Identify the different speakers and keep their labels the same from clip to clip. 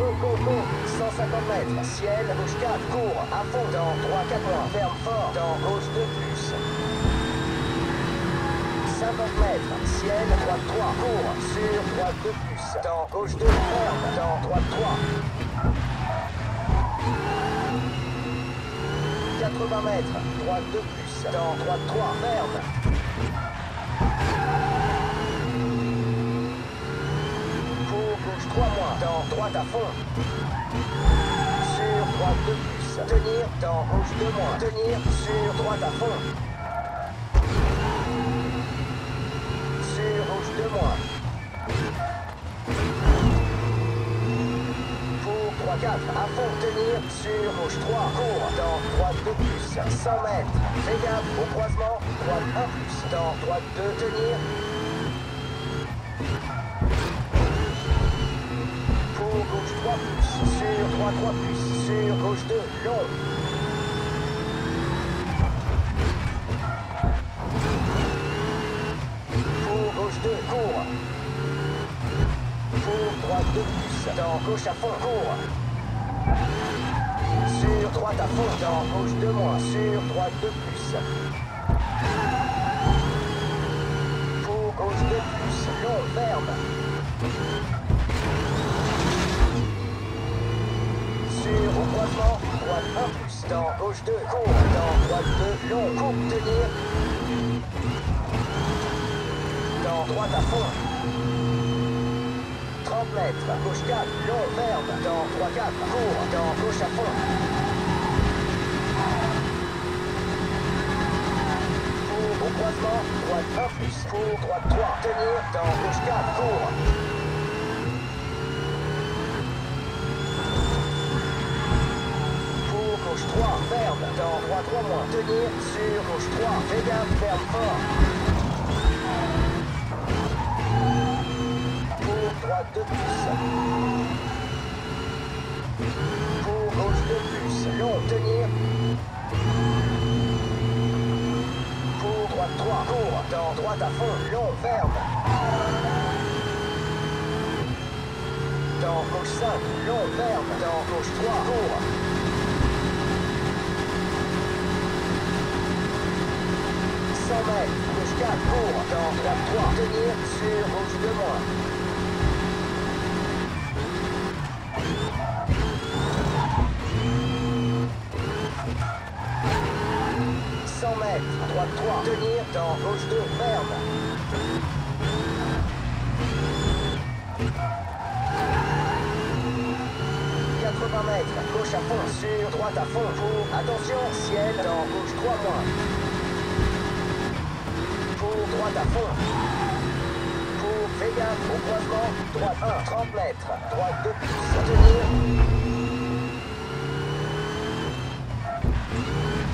Speaker 1: go, go, go. 150 mètres. Ciel, gauche 4, cours. À fond, dans 3, 4 points. Ferme fort, dans gauche 2 plus. 50 mètres. Ciel, droite 3, cours. Sur droite 2 plus. Dans gauche 2, ferme. Dans droite 3. 80 mètres. Droite 2 plus. Dans droite 3, ferme. Cours gauche 3 moins. Dans droite à fond. Sur droite 2 plus. Tenir. Dans gauche 2 moins. Tenir. Sur droite à fond. Sur gauche 2 moins. Pour 3 4 à fond. Tenir. Sur gauche 3. Cours. Dans droite 2 plus. 100 mètres. Fais gaffe au croisement. Droite 1 plus. Dans droite 2. Tenir. 3 plus, sur droite 3 plus, sur gauche 2, long. Pour gauche 2, court. Pour droite 2 plus, dans gauche à fond, court. Sur droite à fond, dans gauche 2 moins, sur droite 2 plus. Pour gauche 2 plus, long, ferme. Sur au croisement, droite 1 plus, dans gauche 2, court, dans droite 2, long, coupe, tenir. Dans droite à fond. 30 mètres, gauche 4, long, ferme, dans 3 4, court, dans gauche à fond. Pour au croisement, droite 1 plus, pour droite 3, tenir, dans gauche 4, court. Pour gauche 3, ferme, dans droite 3 moins, tenir, sur gauche 3, fais gaffe, ferme fort. Pour droite 2 plus. Pour gauche 2 plus, long, tenir. Pour droite 3, court, dans droite à fond, long, ferme. Dans gauche 5, long, ferme, dans gauche 3, court. 100 mètres, gauche 4, court, dans droite 3, tenir, sur gauche 2 moins. Mètres, droite 3, tenir, dans gauche 2, ferme. Quatre-vingts mètres, gauche à fond, sur droite à fond, pour, attention, ciel, dans gauche 3 moins. Pour droite à fond. Pour fais gaffe au croisement. Droite 1, 30 mètres. Droite 2 plus. Tenir.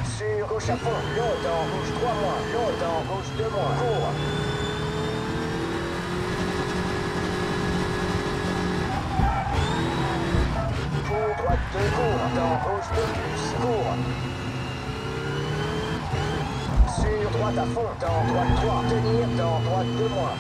Speaker 1: Sur gauche à fond. Long dans gauche 3 moins. Long dans gauche 2 moins. Court. Pour droite 2 court. Dans gauche 2 plus. Court sur droite à fond, temps droite 3, tenir, temps droite 2 moins.